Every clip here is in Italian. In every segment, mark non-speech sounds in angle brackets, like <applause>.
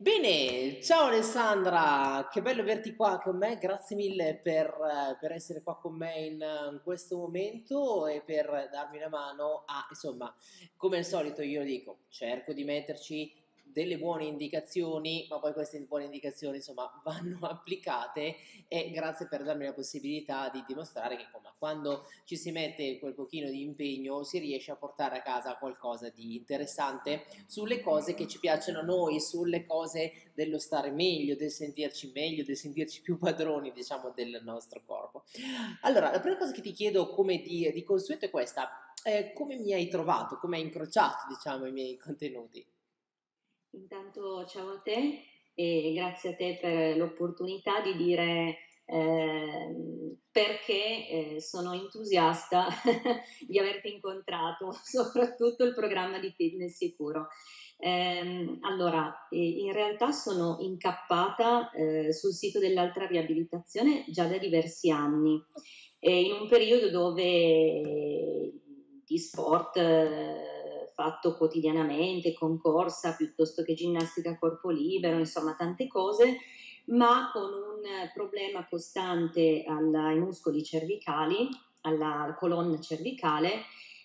Bene, ciao Alessandra, che bello averti qua con me, grazie mille per, per essere qua con me in, in questo momento e per darmi una mano a, insomma, come al solito io dico, cerco di metterci delle buone indicazioni, ma poi queste buone indicazioni insomma <laughs> vanno applicate e grazie per darmi la possibilità di dimostrare che insomma, quando ci si mette quel pochino di impegno si riesce a portare a casa qualcosa di interessante sulle cose che ci piacciono a noi, sulle cose dello stare meglio, del sentirci meglio, del sentirci più padroni diciamo del nostro corpo. Allora, la prima cosa che ti chiedo come di, di consueto è questa, eh, come mi hai trovato, come hai incrociato diciamo i miei contenuti? Intanto ciao a te e grazie a te per l'opportunità di dire eh, perché eh, sono entusiasta <laughs> di averti incontrato, <laughs> soprattutto il programma di fitness sicuro. Eh, allora, in realtà sono incappata eh, sul sito dell'altra riabilitazione già da diversi anni, in un periodo dove di sport eh, fatto quotidianamente, concorsa piuttosto che ginnastica a corpo libero, insomma tante cose, ma con un problema costante alla, ai muscoli cervicali, alla colonna cervicale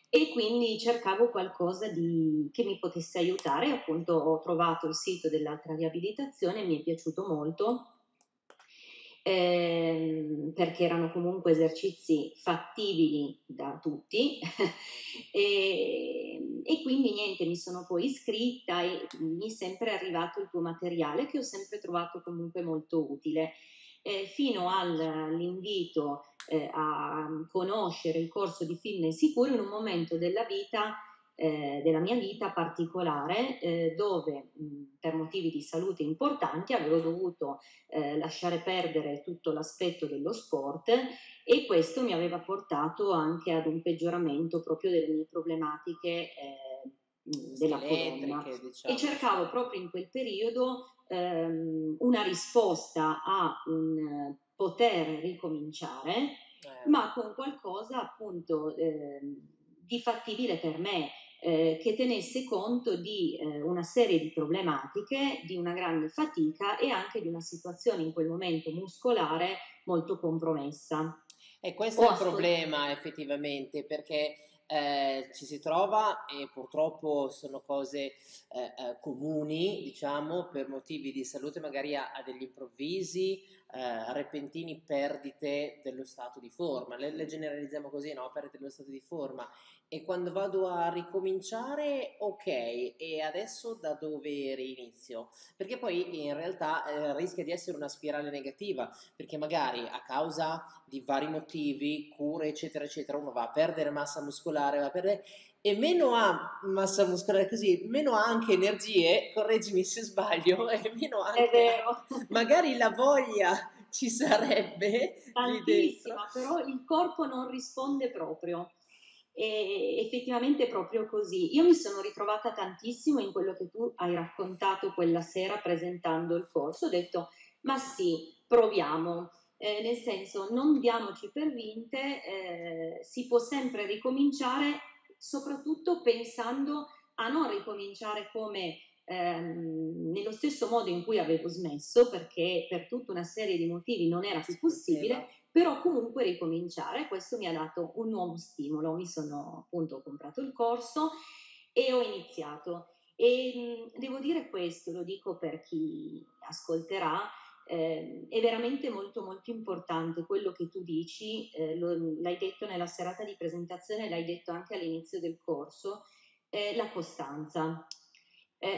e quindi cercavo qualcosa di, che mi potesse aiutare, appunto ho trovato il sito dell'altra riabilitazione, mi è piaciuto molto ehm, perché erano comunque esercizi fattibili da tutti <laughs> e, e, quindi niente, mi sono poi iscritta e mi è sempre arrivato il tuo materiale che ho sempre trovato comunque molto utile. Eh, fino all'invito eh, a conoscere il corso di fitness sicuro in un momento della vita eh, della mia vita particolare eh, dove mh, per motivi di salute importanti avevo dovuto eh, lasciare perdere tutto l'aspetto dello sport e questo mi aveva portato anche ad un peggioramento proprio delle mie problematiche eh, della colonna diciamo. e cercavo proprio in quel periodo ehm, una risposta a un poter ricominciare eh. ma con qualcosa appunto eh, di fattibile per me, eh, che tenesse conto di eh, una serie di problematiche, di una grande fatica e anche di una situazione in quel momento muscolare molto compromessa. E questo Ho è il problema effettivamente, perché eh, ci si trova e purtroppo sono cose eh, eh, comuni, diciamo, per motivi di salute, magari a, a degli improvvisi, eh, repentini perdite dello stato di forma. Le, le, generalizziamo così, no? Perdite dello stato di forma. E quando vado a ricominciare, ok, e adesso da dove rinizio? Perché poi in realtà eh, rischia di essere una spirale negativa, perché magari a causa di vari motivi, cure, eccetera, eccetera, uno va a perdere massa muscolare, va a perdere e meno ha massa muscolare così, meno ha anche energie, correggimi se sbaglio, <laughs> e meno anche <laughs> magari la voglia ci sarebbe tantissima, però il corpo non risponde proprio. E effettivamente è proprio così. Io mi sono ritrovata tantissimo in quello che tu hai raccontato quella sera presentando il corso. Ho detto, ma sì, proviamo. Eh, nel senso, non diamoci per vinte, eh, si può sempre ricominciare soprattutto pensando a non ricominciare come ehm, nello stesso modo in cui avevo smesso, perché per tutta una serie di motivi non era più possibile, però comunque ricominciare. Questo mi ha dato un nuovo stimolo. Mi sono appunto comprato il corso e ho iniziato. E devo dire questo, lo dico per chi ascolterà, eh, è veramente molto molto importante quello che tu dici, eh, lo, l'hai detto nella serata di presentazione, l'hai detto anche all'inizio del corso, eh, la costanza.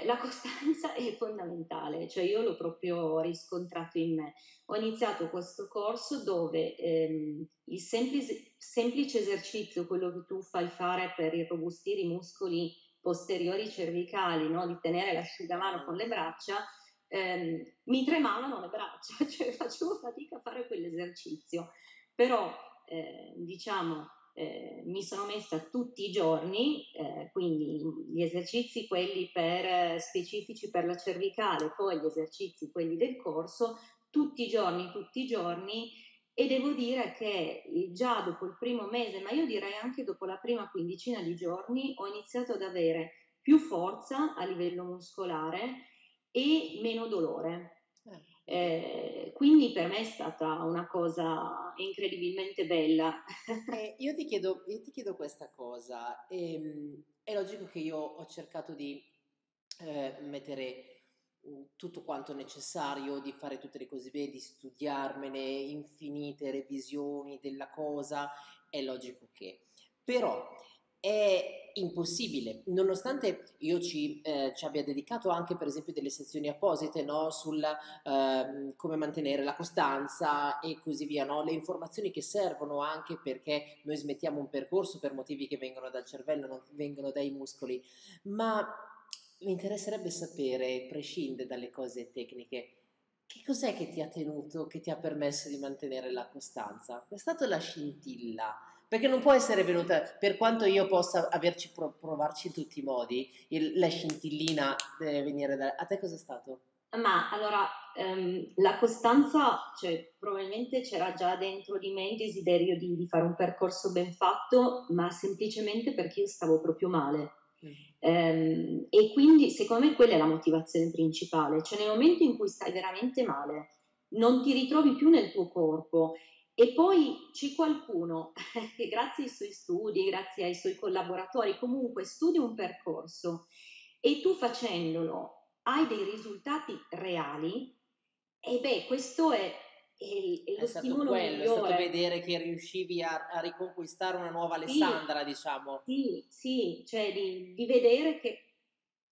La <laughs> costanza è fondamentale, cioè io l'ho proprio riscontrato in me. Ho iniziato questo corso dove ehm, il semplice, semplice esercizio, quello che tu fai fare per irrobustire i muscoli posteriori cervicali, no? di tenere l'asciugamano con le braccia, ehm, mi tremavano le braccia, <laughs> cioè facevo fatica a fare quell'esercizio, però eh, diciamo eh, mi sono messa tutti i giorni, eh, quindi gli esercizi quelli per, specifici per la cervicale, poi gli esercizi quelli del corso, tutti i giorni, tutti i giorni. E devo dire che già dopo il primo mese, ma io direi anche dopo la prima quindicina di giorni, ho iniziato ad avere più forza a livello muscolare e meno dolore. Eh, quindi per me è stata una cosa incredibilmente bella. eh, io, ti chiedo, io, ti chiedo, questa cosa. Ehm, è logico che io ho cercato di eh, mettere mm, tutto quanto necessario, di fare tutte le cose bene, di studiarmene infinite revisioni della cosa, è logico che. Però è impossibile, nonostante io ci, eh, ci, abbia dedicato anche per esempio delle sezioni apposite no? sul eh, come mantenere la costanza e così via, no? le informazioni che servono anche perché noi smettiamo un percorso per motivi che vengono dal cervello, non vengono dai muscoli, ma mi interesserebbe sapere, prescinde dalle cose tecniche, che cos'è che ti ha tenuto, che ti ha permesso di mantenere la costanza? È stata la scintilla? Perché non può essere venuta, per quanto io possa averci provarci in tutti i modi, il, la scintillina deve venire da... A te cosa è stato? Ma allora, ehm, la costanza, cioè probabilmente c'era già dentro di me il desiderio di, di, fare un percorso ben fatto, ma semplicemente perché io stavo proprio male. Mm. Ehm, e quindi secondo me quella è la motivazione principale, cioè nel momento in cui stai veramente male, non ti ritrovi più nel tuo corpo e poi c'è qualcuno <laughs> che grazie ai suoi studi, grazie ai suoi collaboratori, comunque studia un percorso e tu facendolo hai dei risultati reali, e beh, questo è, è, è lo è stimolo quello, migliore. È stato vedere che riuscivi a, a riconquistare una nuova Alessandra, sì, diciamo. Sì, sì, cioè di, di vedere che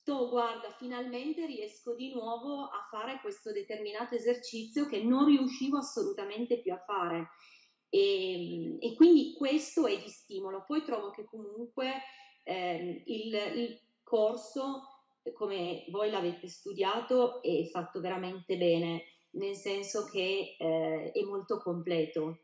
tu guarda, finalmente riesco di nuovo a fare questo determinato esercizio che non riuscivo assolutamente più a fare. E, e quindi questo è di stimolo. Poi trovo che comunque eh, il, il, corso, come voi l'avete studiato, è fatto veramente bene, nel senso che eh, è molto completo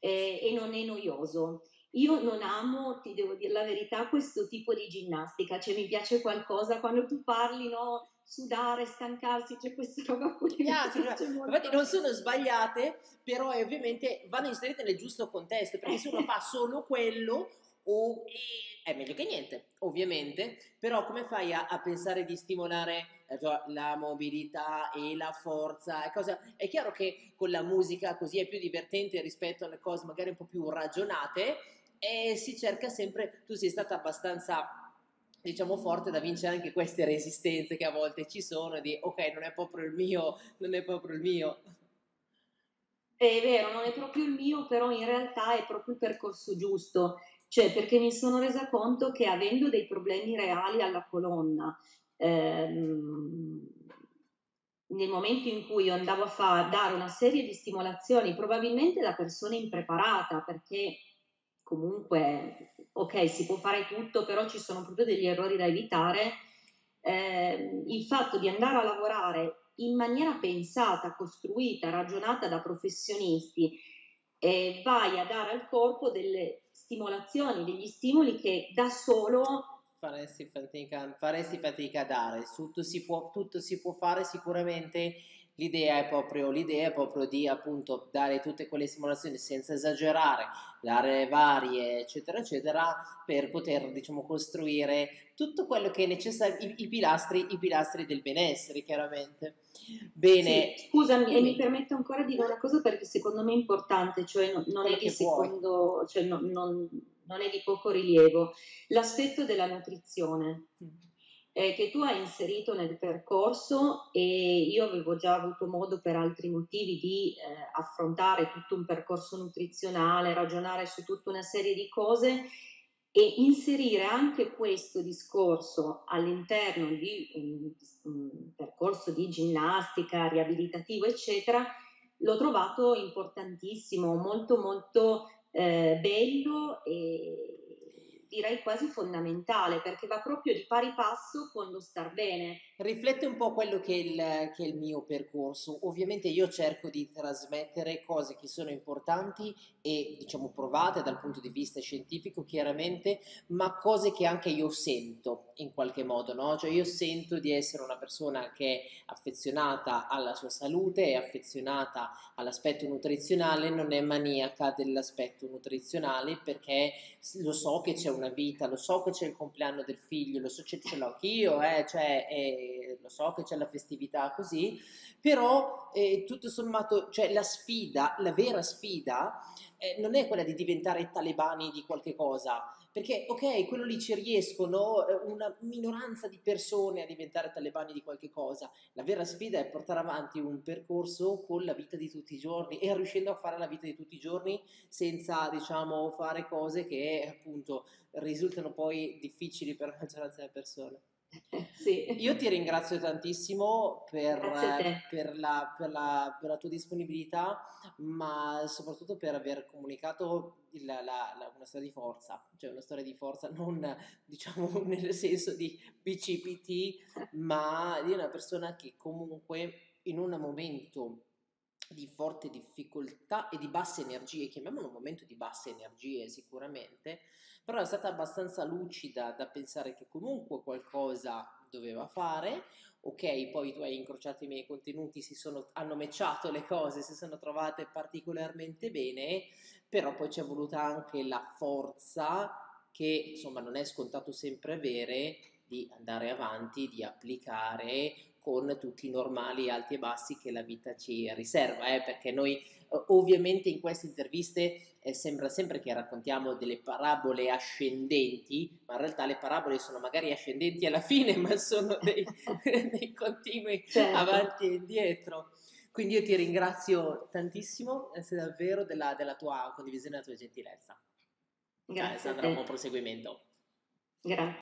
eh, e non è noioso. Io non amo, ti devo dire la verità, questo tipo di ginnastica, cioè mi piace qualcosa quando tu parli, no? sudare, stancarsi, c'è questa <laughs> roba qui. Piace, infatti non sono sbagliate, però ovviamente vanno inserite nel giusto contesto, perché se uno fa solo quello o è meglio che niente, ovviamente, però come fai a, a pensare di stimolare eh, cioè, la mobilità e la forza? Cosa, è chiaro che con la musica così è più divertente rispetto alle cose magari un po' più ragionate, e si cerca sempre, tu sei stata abbastanza diciamo forte da vincere anche queste resistenze che a volte ci sono di ok non è proprio il mio non è proprio il mio è vero non è proprio il mio però in realtà è proprio il percorso giusto. Cioè perché mi sono resa conto che avendo dei problemi reali alla colonna ehm, nel momento in cui io andavo a far, dare una serie di stimolazioni probabilmente da persona impreparata perché comunque, ok, si può fare tutto, però ci sono proprio degli errori da evitare. Eh, il fatto di andare a lavorare in maniera pensata, costruita, ragionata da professionisti, eh, vai a dare al corpo delle stimolazioni, degli stimoli che da solo faresti fatica, faresti fatica a dare. Tutto si, può, tutto si può fare sicuramente L'idea è, proprio, l'idea è proprio di appunto dare tutte quelle simulazioni senza esagerare, dare varie, eccetera, eccetera, per poter diciamo costruire tutto quello che è necessario, i, i, pilastri, i pilastri del benessere, chiaramente. Bene. Sì, scusami, e mi permetto ancora di dire una cosa perché secondo me è importante, cioè non, non è di secondo, cioè non, non, non è di poco rilievo, l'aspetto della nutrizione. Mm eh, che tu hai inserito nel percorso e io avevo già avuto modo per altri motivi di eh, affrontare tutto un percorso nutrizionale, ragionare su tutta una serie di cose e inserire anche questo discorso all'interno di un, un percorso di ginnastica, riabilitativo, eccetera, l'ho trovato importantissimo, molto molto eh, bello e, direi quasi fondamentale perché va proprio di pari passo con lo star bene. Riflette un po' quello che è, il, che è il mio percorso. Ovviamente io cerco di trasmettere cose che sono importanti e diciamo provate dal punto di vista scientifico chiaramente, ma cose che anche io sento in qualche modo, no? Cioè io sento di essere una persona che è affezionata alla sua salute, è affezionata all'aspetto nutrizionale, non è maniaca dell'aspetto nutrizionale perché lo so che c'è una una vita, lo so che c'è il compleanno del figlio, lo so che ce l'ho anch'io, eh, cioè, eh, lo so che c'è la festività così, però eh, tutto sommato, cioè la sfida, la vera sfida eh, non è quella di diventare talebani di qualche cosa, perché ok, quello lì ci riescono una minoranza di persone a diventare talebani di qualche cosa. La vera sfida è portare avanti un percorso con la vita di tutti i giorni e riuscendo a fare la vita di tutti i giorni senza, diciamo, fare cose che appunto risultano poi difficili per la maggioranza delle persone. <laughs> Sì. Io ti ringrazio tantissimo per, per, la, per, la, per, la, tua disponibilità, ma soprattutto per aver comunicato il, la, la, una storia di forza, cioè una storia di forza non diciamo <laughs> nel senso di BCPT, <laughs> ma di una persona che comunque in un momento di forte difficoltà e di basse energie, chiamiamolo un momento di basse energie sicuramente, però è stata abbastanza lucida da pensare che comunque qualcosa doveva fare. Ok, poi tu hai incrociato i miei contenuti, si sono, hanno matchato le cose, si sono trovate particolarmente bene, però poi ci è voluta anche la forza che insomma non è scontato sempre avere di andare avanti, di applicare con tutti i normali alti e bassi che la vita ci riserva, eh? perché noi ovviamente in queste interviste eh, sembra sempre che raccontiamo delle parabole ascendenti, ma in realtà le parabole sono magari ascendenti alla <laughs> fine, ma sono dei, <laughs> dei continui certo. avanti e indietro. Quindi io ti ringrazio tantissimo davvero della, della tua condivisione e della tua gentilezza. Grazie. Cioè, Sandra, buon proseguimento. Grazie.